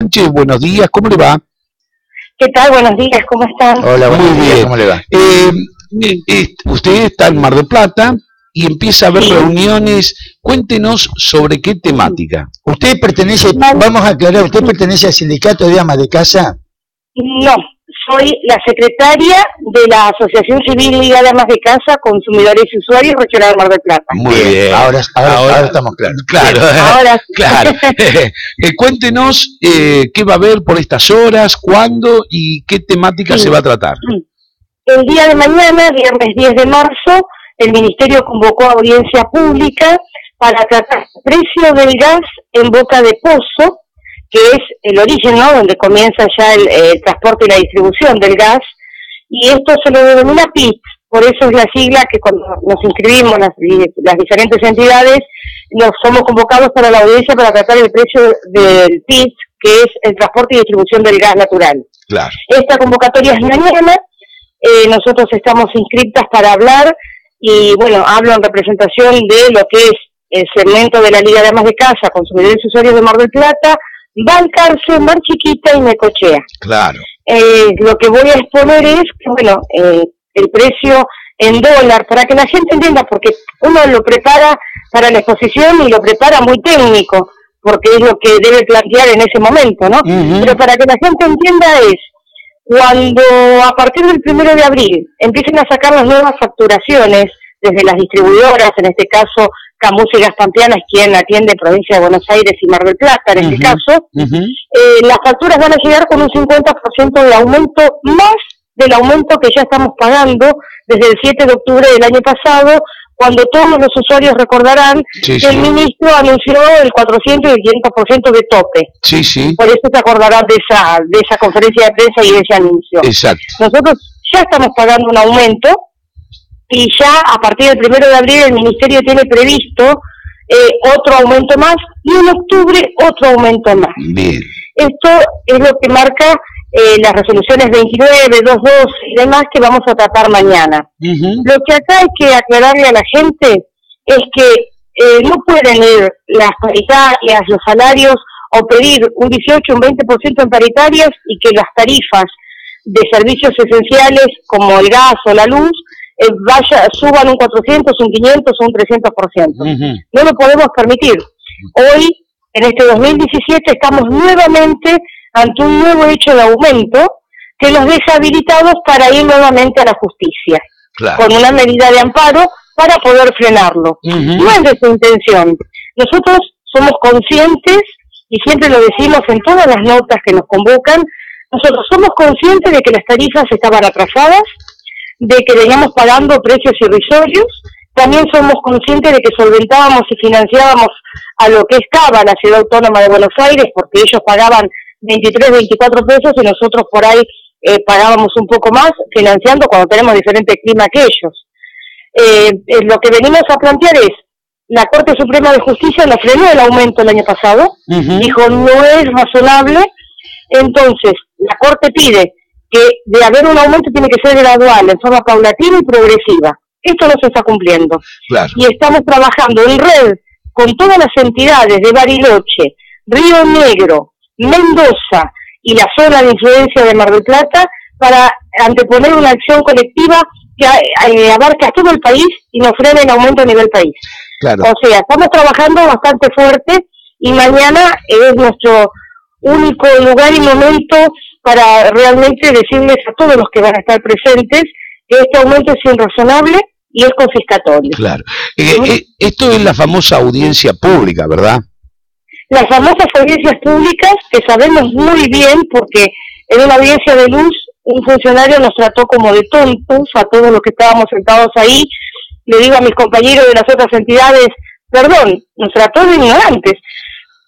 Sánchez, buenos días, ¿cómo le va? ¿Qué tal? Buenos días, ¿cómo están? Hola, buenos Muy días, bien. ¿cómo le va? Eh, eh, usted está en Mar del Plata y empieza a haber Sí. reuniones. Cuéntenos sobre qué temática. Usted pertenece, vamos a aclarar, ¿usted pertenece al sindicato de amas de casa? No, soy la secretaria de la Asociación Civil Liga de Amas de Casa, Consumidores y Usuarios Regional Mar del Plata. Muy bien. Ahora, ahora, Ahora- ahora estamos claros. Claro, Ahora, claro. Eh, cuéntenos eh, qué va a haber por estas horas, cuándo y qué temática Sí. se va a tratar. el día de mañana, viernes 10 de marzo, el Ministerio convocó a audiencia pública para tratar el precio del gas en boca de pozo, que es el origen, ¿no?, donde comienza ya el, eh, el transporte y la distribución del gas, y esto se lo denomina PIT, por eso es la sigla que cuando nos inscribimos las, las diferentes entidades, nos somos convocados para la audiencia para tratar el precio del PIT, que es el transporte y distribución del gas natural. Claro. Esta convocatoria es mañana, eh, nosotros estamos inscritas para hablar y bueno, hablo en representación de lo que es el segmento de la Liga de Amas de Casa, Consumidores y Usuarios de Mar del Plata, Balcarce, Mar Chiquita y Necochea. Claro. Eh, lo que voy a exponer es bueno, eh, el precio en dólar, para que la gente entienda, porque uno lo prepara para la exposición y lo prepara muy técnico, porque es lo que debe plantear en ese momento, ¿no? Pero para que la gente entienda es, cuando a partir del primero de abril empiecen a sacar las nuevas facturaciones desde las distribuidoras, en este caso Camus y Gas Pampeana es quien atiende provincia de Buenos Aires y Mar del Plata en este caso, eh, las facturas van a llegar con un 50% de aumento más del aumento que ya estamos pagando desde el 7 de octubre del año pasado, cuando todos los usuarios recordarán Sí, que sí. el ministro anunció el 400 y el 500% de tope. Sí, sí. Por eso se acordarán de esa, de esa conferencia de prensa y de ese anuncio. Exacto. Nosotros ya estamos pagando un aumento y ya a partir del primero de abril el Ministerio tiene previsto eh, otro aumento más y en octubre otro aumento más. Bien. Esto es lo que marca eh, las resoluciones 29, 22 y demás que vamos a tratar mañana. Lo que acá hay que aclararle a la gente es que eh, no pueden ir las paritarias, los salarios, o pedir un 18, un 20% en paritarias y que las tarifas de servicios esenciales como el gas o la luz eh, vaya, suban un 400, un 500 o un 300%. Ujú. No lo podemos permitir. Hoy, en este 2017, estamos nuevamente ante un nuevo hecho de aumento que nos deja habilitados para ir nuevamente a la justicia, Claro. con una medida de amparo para poder frenarlo. No es de su intención. Nosotros somos conscientes, y siempre lo decimos en todas las notas que nos convocan, nosotros somos conscientes de que las tarifas estaban atrasadas, de que veníamos pagando precios irrisorios, también somos conscientes de que solventábamos y financiábamos a lo que estaba la ciudad autónoma de Buenos Aires, porque ellos pagaban 23, 24 pesos y nosotros por ahí eh, pagábamos un poco más, financiando cuando tenemos diferente clima que ellos. Eh, eh, lo que venimos a plantear es, la Corte Suprema de Justicia la frenó el aumento el año pasado, dijo no es razonable, entonces la Corte pide que de haber un aumento tiene que ser gradual, en forma paulatina y progresiva. Esto no se está cumpliendo. Claro. Y estamos trabajando en red con todas las entidades de Bariloche, Río Negro, Mendoza y la zona de influencia de Mar del Plata para anteponer una acción colectiva que eh, abarque a todo el país y nos frene el aumento a nivel país. Claro. O sea, estamos trabajando bastante fuerte y mañana es nuestro único lugar y momento para realmente decirles a todos los que van a estar presentes que este aumento es irrazonable y es confiscatorio. Claro. Eh, eh, esto es la famosa audiencia pública, ¿verdad? Las famosas audiencias públicas que sabemos muy bien porque en una audiencia de luz un funcionario nos trató como de tontos a todos los que estábamos sentados ahí. Le digo a mis compañeros de las otras entidades, perdón, nos trató de ignorantes,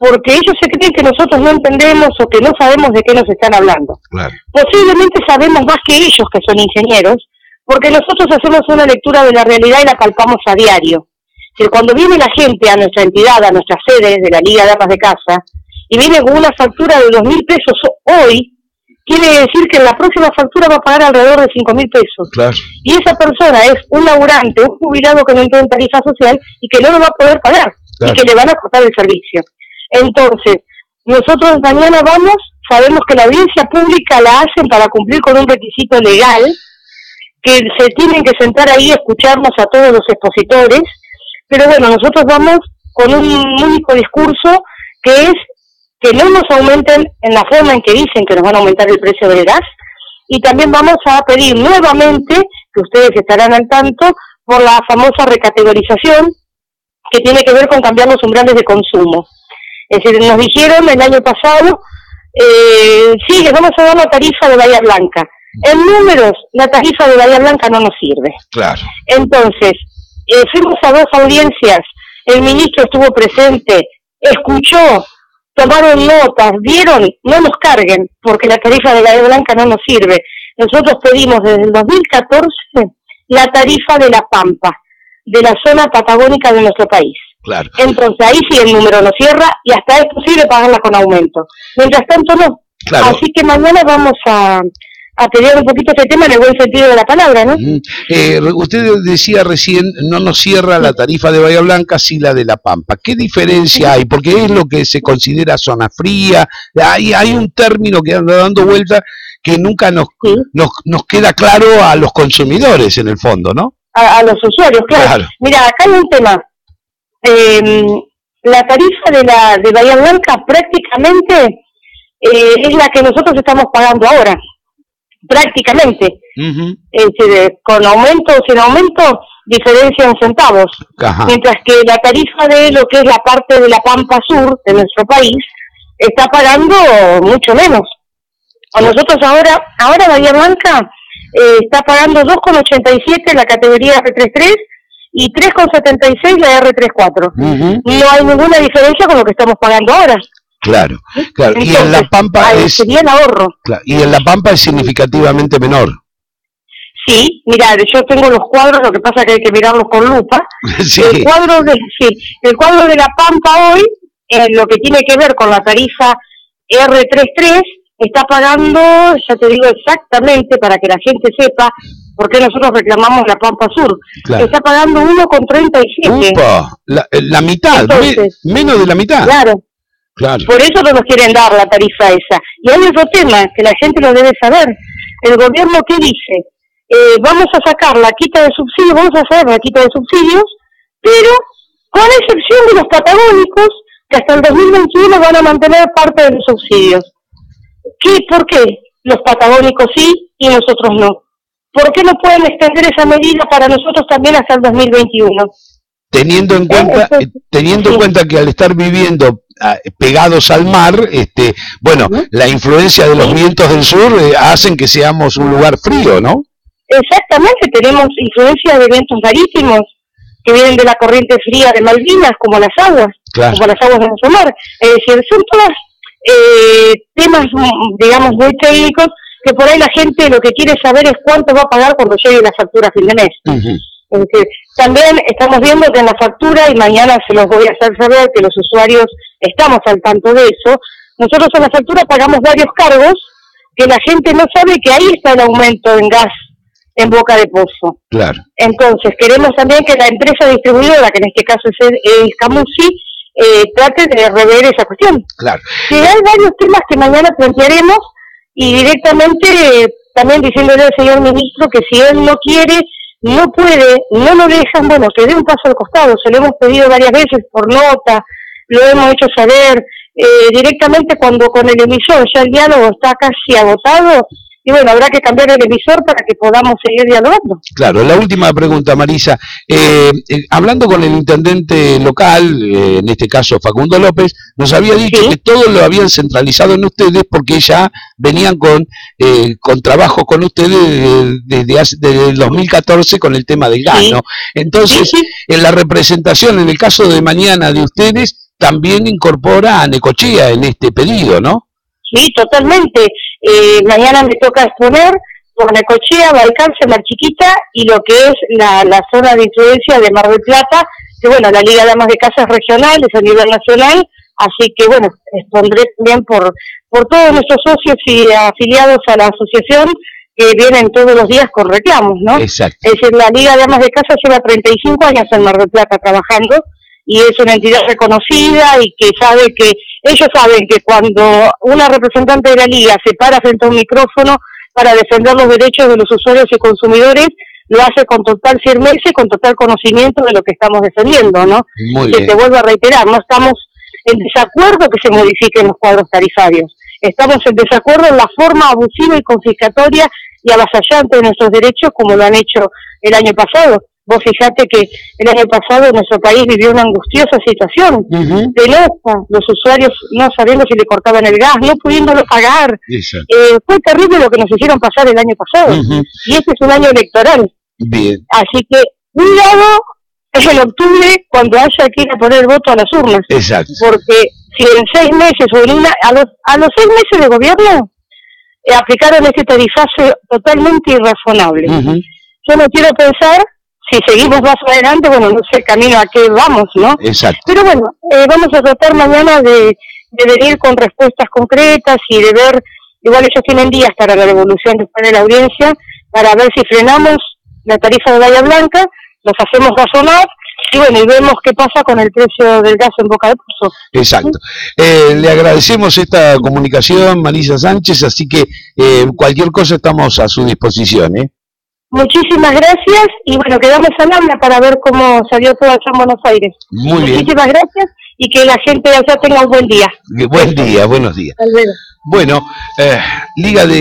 porque ellos se creen que nosotros no entendemos o que no sabemos de qué nos están hablando. Claro. Posiblemente sabemos más que ellos que son ingenieros, porque nosotros hacemos una lectura de la realidad y la palpamos a diario. Que cuando viene la gente a nuestra entidad, a nuestras sedes de la Liga de Amas de Casa, y viene con una factura de dos mil pesos hoy, quiere decir que en la próxima factura va a pagar alrededor de cinco mil pesos. Claro. Y esa persona es un laburante, un jubilado que no entró en tarifa social y que no lo va a poder pagar Claro. y que le van a cortar el servicio. Entonces, nosotros mañana vamos, sabemos que la audiencia pública la hacen para cumplir con un requisito legal, que se tienen que sentar ahí a escucharnos a todos los expositores, pero bueno, nosotros vamos con un único discurso que es que no nos aumenten en la forma en que dicen que nos van a aumentar el precio del gas y también vamos a pedir nuevamente, que ustedes estarán al tanto, por la famosa recategorización que tiene que ver con cambiar los umbrales de consumo. Es decir, nos dijeron el año pasado, eh, sí, les vamos a dar la tarifa de Bahía Blanca. En números, la tarifa de Bahía Blanca no nos sirve. Claro. Entonces, eh, fuimos a dos audiencias, el ministro estuvo presente, escuchó, tomaron notas, vieron, no nos carguen, porque la tarifa de Bahía Blanca no nos sirve. Nosotros pedimos desde el 2014 la tarifa de La Pampa, de la zona patagónica de nuestro país. Claro. Entonces ahí sí el número no cierra y hasta es posible pagarla con aumento. Mientras tanto no. Claro. Así que mañana vamos a, a pelear un poquito este tema en el buen sentido de la palabra, ¿no? Eh, usted decía recién, no nos cierra la tarifa de Bahía Blanca, sí la de La Pampa. ¿Qué diferencia hay? Porque es lo que se considera zona fría. Hay, hay un término que anda dando vuelta que nunca nos, Sí. nos, nos queda claro a los consumidores, en el fondo, ¿no? a, a los usuarios, claro. Claro. Mira, acá hay un tema. Eh, la tarifa de la de Bahía Blanca prácticamente eh, es la que nosotros estamos pagando ahora, prácticamente. Eh, con aumento o sin aumento, diferencia en centavos. Ajá. Mientras que la tarifa de lo que es la parte de la Pampa Sur de nuestro país está pagando mucho menos. A nosotros ahora, ahora Bahía Blanca eh, está pagando 2,87 la categoría R33 y 3,76 la R34. Ujú. No hay ninguna diferencia con lo que estamos pagando ahora. Claro, claro. Y en La Pampa es, sería el ahorro. claro, y en La Pampa es significativamente menor. Sí, mira, yo tengo los cuadros, lo que pasa que hay que mirarlos con lupa. sí. El cuadro de, sí, el cuadro de la Pampa hoy, en lo que tiene que ver con la tarifa R33, está pagando, ya te digo exactamente para que la gente sepa por qué nosotros reclamamos la Pampa Sur, Claro. está pagando 1,37. Upa, la, la mitad, me- menos de la mitad. Claro, Claro. por eso no nos quieren dar la tarifa esa. Y hay otro tema que la gente lo debe saber. El gobierno qué dice, Eh, vamos a sacar la quita de subsidios, vamos a hacer la quita de subsidios, pero con excepción de los patagónicos, que hasta el 2021 van a mantener parte de los subsidios. ¿Qué? ¿Por qué? Los patagónicos sí y nosotros no. ¿Por qué no pueden extender esa medida para nosotros también hasta el 2021? Teniendo en cuenta, eh, teniendo en cuenta que al estar viviendo ah, pegados al mar, este, bueno, la influencia de los vientos del sur eh, hacen que seamos un lugar frío, ¿no? Exactamente, tenemos influencia de vientos marítimos que vienen de la corriente fría de Malvinas, como las aguas, Claro. como las aguas de nuestro mar. Es decir, son todos eh, temas, digamos, muy técnicos que por ahí la gente lo que quiere saber es cuánto va a pagar cuando llegue la factura a fin de mes. Es decir, también estamos viendo que en la factura, y mañana se los voy a hacer saber que los usuarios estamos al tanto de eso, nosotros en la factura pagamos varios cargos que la gente no sabe que ahí está el aumento en gas en boca de pozo. Claro. Entonces, queremos también que la empresa distribuidora, que en este caso es el, el Camusi, eh, trate de rever esa cuestión. Claro. Que hay varios temas que mañana plantearemos y directamente eh, también diciéndole al señor ministro que si él no quiere, no puede, no lo dejan, bueno, que dé un paso al costado. Se lo hemos pedido varias veces por nota, lo hemos hecho saber eh, directamente cuando con el emisor ya el diálogo está casi agotado. Y bueno, habrá que cambiar el emisor para que podamos seguir dialogando. Claro, la última pregunta, Marisa. Eh, eh, hablando con el intendente local, eh, en este caso Facundo López, nos había dicho Sí. que todo lo habían centralizado en ustedes porque ya venían con eh, con trabajo con ustedes desde, hace- desde el 2014 con el tema del gas, Sí. ¿no? Entonces, sí. en la representación, en el caso de mañana de ustedes, también incorpora a Necochea en este pedido, ¿no? Sí, totalmente. Eh, mañana me toca exponer por Necochea, Balcarce, Mar Chiquita y lo que es la, la zona de influencia de Mar del Plata, que bueno, la Liga de Amas de Casas regional es a nivel nacional, así que bueno, expondré también por, por todos nuestros socios y afiliados a la asociación que vienen todos los días con reclamos, ¿no? Exacto. Es decir, la Liga de Amas de Casa lleva 35 años en Mar del Plata trabajando y es una entidad reconocida y que sabe que ellos saben que cuando una representante de la liga se para frente a un micrófono para defender los derechos de los usuarios y consumidores, lo hace con total firmeza y con total conocimiento de lo que estamos defendiendo, ¿no? Muy que te vuelvo a reiterar, no estamos en desacuerdo que se modifiquen los cuadros tarifarios, estamos en desacuerdo en la forma abusiva y confiscatoria y avasallante de nuestros derechos como lo han hecho el año pasado. Vos fijate que el año pasado nuestro país vivió una angustiosa situación, Ujú. penosa, los usuarios no sabiendo si le cortaban el gas, no pudiéndolo pagar. Eh, fue terrible lo que nos hicieron pasar el año pasado. Y este es un año electoral. Bien. Así que, un lado es en octubre cuando haya que ir a poner el voto a las urnas. Exacto. Porque si en seis meses o en una, a los, a los seis meses de gobierno eh, aplicaron este tarifaje totalmente irrazonable. Yo no quiero pensar, si seguimos más adelante, bueno, no sé el camino a qué vamos, ¿no? Exacto. Pero bueno, eh, vamos a tratar mañana de, de venir con respuestas concretas y de ver, igual ellos tienen días para la devolución después de la audiencia, para ver si frenamos la tarifa de Bahía Blanca, los hacemos razonar y bueno, y vemos qué pasa con el precio del gas en Boca de Pozo. Exacto. Eh, le agradecemos esta comunicación, Marisa Sánchez, así que eh, cualquier cosa estamos a su disposición. ¿eh? Muchísimas gracias y bueno, quedamos al habla para ver cómo salió todo allá en Buenos Aires. Muy bien. Muchísimas gracias y que la gente de allá tenga un buen día. Buen día, buenos días. Bueno, eh, Liga de...